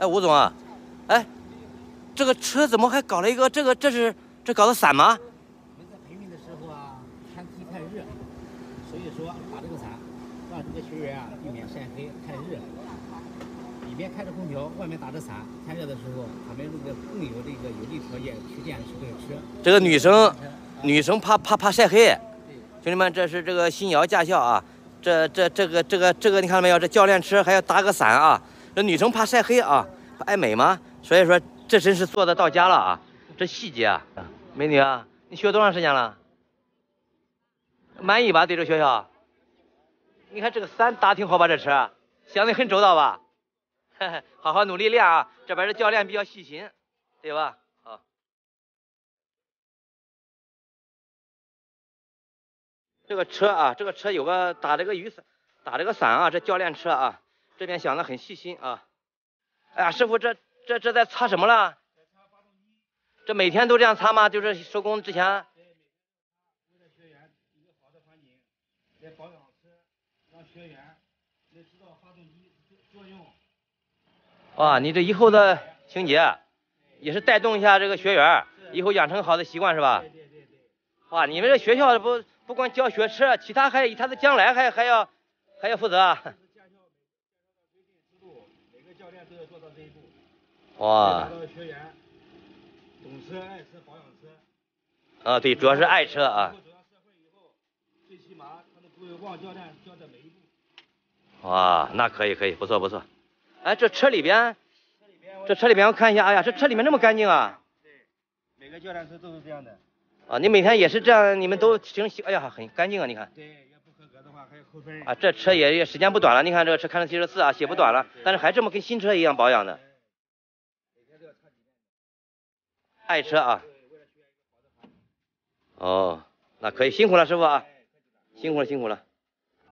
哎，吴总啊，哎，这个车怎么还搞了一个这个？这是这搞的伞吗？我们在培训的时候啊，天气太热，所以说打这个伞，让这个学员啊避免晒黑、太热。里面开着空调，外面打着伞，太热的时候，他们这个更有这个有利条件去练这个车。这个女生，女生怕怕怕晒黑。兄弟们，这是这个新瑶驾校啊，这这这个这个这个你看到没有？这教练车还要搭个伞啊。这女生怕晒黑啊，爱美吗，所以说这真是做的到家了啊！这细节啊，美女啊，你学多长时间了？满意吧？对这学校？你看这个伞搭挺好吧？这车想的很周到吧？好好努力练啊！这边的教练比较细心，对吧？好。这个车啊，这个车有个打这个雨伞，打这个伞啊，这教练车啊。这边想的很细心啊！哎呀，师傅，这这这在擦什么了？这每天都这样擦吗？就是收工之前。为了学员一个好的环境，来保养车，让学员能知道发动机作用。哇，你这以后的情节也是带动一下这个学员，以后养成好的习惯是吧？对对对对。哇，你们这学校不不光教学车，其他还他的将来还还要还要负责。哇！学员懂车、爱车、保养车。啊，对，主要是爱车啊。走上社会以后，最起码他们不会忘教练教的每一步。哇，那可以可以，不错不错。哎，这车里边，这车里边我看一下，哎呀，这车里面那么干净啊。对，每个教练车都是这样的。啊，你每天也是这样，你们都挺洗，哎呀，很干净啊，你看。对，啊，这车也也时间不短了，你看这个车开了七十四啊，也不短了，但是还这么跟新车一样保养的。爱车啊！哦，那可以，辛苦了，师傅啊，辛苦了，辛苦了。